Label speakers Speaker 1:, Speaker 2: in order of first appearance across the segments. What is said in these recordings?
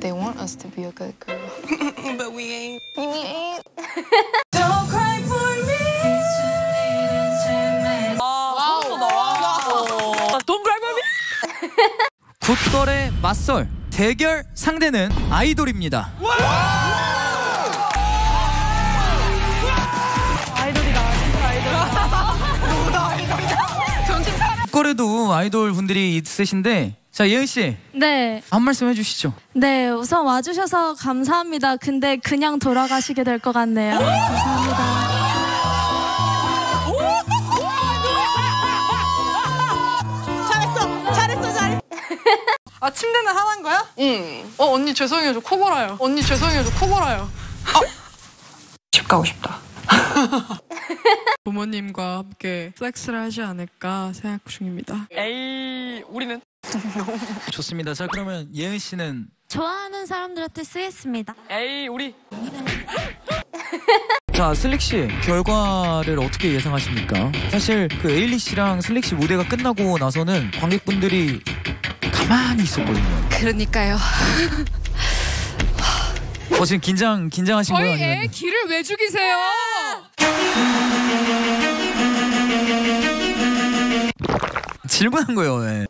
Speaker 1: They want us to be a good girl.
Speaker 2: but we ain't.
Speaker 1: We ain't.
Speaker 2: Don't cry for me.
Speaker 3: 굿걸의 맞설 대결 상대는 아이돌입니다. 굿걸에도 아이돌 분들이 있으신데 자 예은 씨한
Speaker 4: 네,
Speaker 3: 말씀 해주시죠.
Speaker 4: 네, 우선 와주셔서 감사합니다. 근데 그냥 돌아가시게 될 것 같네요. 감사합니다.
Speaker 2: 잘했어, 잘했어, 잘했어. 아 침대는 하나인 거야?
Speaker 1: 응. 어 언니 죄송해요 저 코골아요. 언니 죄송해요 저 코골아요.
Speaker 2: 집 가고 싶다.
Speaker 1: 부모님과 함께 flex를 하지 않을까 생각 중입니다.
Speaker 2: 에이, 우리는
Speaker 3: 좋습니다. 자 그러면 예은 씨는
Speaker 4: 좋아하는 사람들한테 쓰겠습니다.
Speaker 2: 에이, 우리
Speaker 3: 자 슬릭 씨 결과를 어떻게 예상하십니까? 사실 그 에일리 씨랑 슬릭 씨 무대가 끝나고 나서는 관객분들이 가만히 있었거든요.
Speaker 1: 그러니까요.
Speaker 3: 어 지금 긴장 긴장하신 거예요? 아니면
Speaker 1: 길을 왜 죽이세요?
Speaker 3: 질문한 거예요. 네.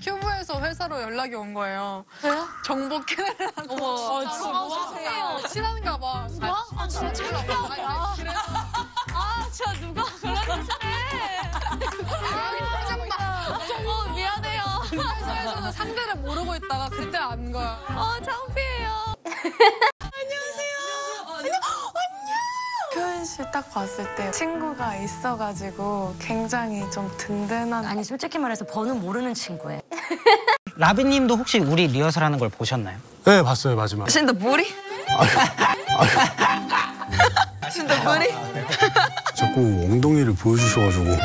Speaker 1: 큐브에서 회사로 연락이 온 거예요. 정보 캐내라고. 어머, 아, 진짜 뭐 친한가 봐. 누가? 아, 진짜 친한가 봐. 아니, 아니, 그래. 아, 진짜 누가 그러는데. 어, 미안해요. 회사에서는 상대를 모르고 있다가 그때 안 거야. 어, 창피해요. 표현 씨딱 봤을 때 친구가 있어가지고 굉장히 좀 든든한
Speaker 5: 아니 솔직히 말해서 번은 모르는 친구예요.
Speaker 6: 라비님도 혹시 우리 리허설하는 걸 보셨나요?
Speaker 7: 네 봤어요 마지막
Speaker 2: 진짜 머리? 진짜 머리?
Speaker 7: 자꾸 엉덩이를 보여주셔가지고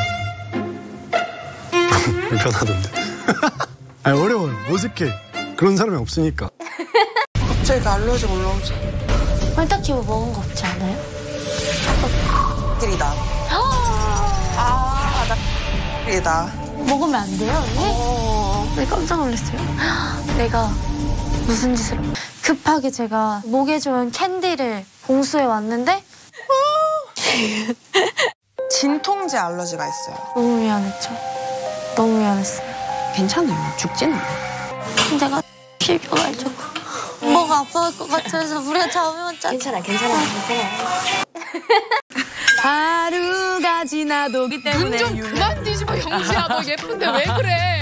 Speaker 7: 불편하던데 아니 어려워요 어색해 그런 사람이 없으니까
Speaker 2: 갑자기 알러지 올라오지.
Speaker 4: 홀딱히 뭐 먹은 거 없지 않아요?
Speaker 2: 길이다. 아, 나 길이다.
Speaker 4: 먹으면 안 돼요, 언니?
Speaker 2: 어.
Speaker 4: 네, 깜짝 놀랐어요. 내가 무슨 짓을 급하게 제가 목에 좋은 캔디를 봉수해 왔는데
Speaker 2: 진통제 알러지가 있어요.
Speaker 4: 너무 미안했죠. 너무 미안했어요.
Speaker 2: 괜찮아요. 죽진 않아요.
Speaker 4: 내가 비벼가지고 뭐가 아파할 것 같아서 우리가 잠을 못 잤.
Speaker 5: 괜찮아, 괜찮아, 괜찮아.
Speaker 2: 하루가 지나도 기 때문에
Speaker 1: 좀 그만 뒤집어 영지야 너 예쁜데 왜 그래?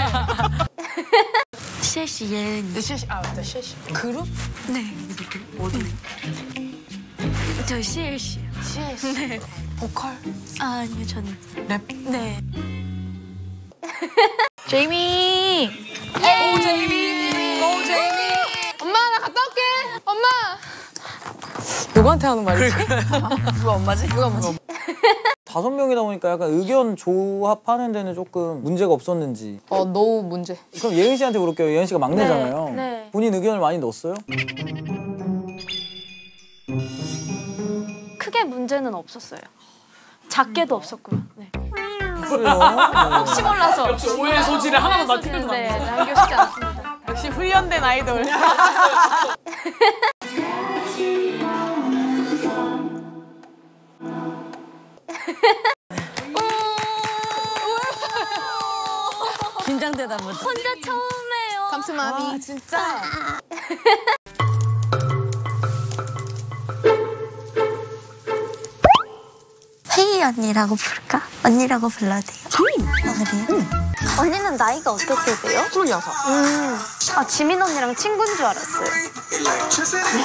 Speaker 4: 시시 예은이.
Speaker 1: 네, 시 아, 맞다, 시
Speaker 2: 그룹?
Speaker 4: 네. 어디? 저 시엘 씨.
Speaker 1: 시에 씨.
Speaker 4: 네.
Speaker 2: 보컬?
Speaker 4: 아, 아니요, 저는.
Speaker 2: 랩?
Speaker 4: 네. 제이미.
Speaker 1: 오 제이미. 오 제이미. 엄마 나 갔다 올게. 엄마.
Speaker 2: 누구한테 하는 말이지? 누가 엄마지? 누가 엄마지?
Speaker 8: 다섯 명이다 보니까 약간 의견 조합하는 데는 조금 문제가 없었는지.
Speaker 1: 어 no 문제.
Speaker 8: 그럼 예은 씨한테 물을게요. 예은 씨가 막내잖아요.
Speaker 4: 네, 네.
Speaker 8: 본인 의견을 많이 넣었어요?
Speaker 4: 크게 문제는 없었어요. 작게도 없었고요. 네.
Speaker 8: 그래요?
Speaker 4: 혹시 몰라서. 역시 오해의 소지를 하나도 맡기는 네, 남겨 싶지 않습니다.
Speaker 2: 역시 훈련된 아이돌.
Speaker 5: 긴장되다 보다.
Speaker 4: 혼자 처음에요.
Speaker 1: 감스마미.
Speaker 2: 아, 진짜.
Speaker 4: 헤이 언니라고 부를까? 언니라고 불러도 돼요? 아, 그래요? 언니는 나이가 어떻게 돼요?
Speaker 2: 스물여섯.
Speaker 4: 음, 아 지민 언니랑 친구인 줄 알았어요.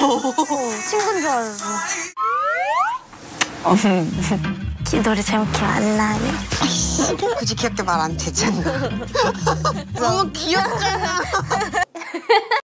Speaker 4: 어, 친구인 줄 알았어. 기 노래 제목 기억 안 나네.
Speaker 2: 굳이 귀엽게 말안 되잖아. 너무 귀엽잖아.